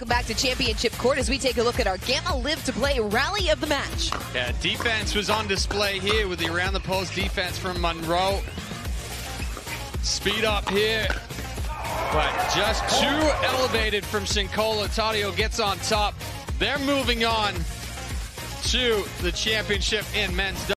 Welcome back to Championship Court as we take a look at our Gamma Live to Play Rally of the Match. Yeah, defense was on display here with the around the post defense from Monroe. Speed up here, but just too elevated from Sincola. Tadio gets on top. They're moving on to the championship in men's.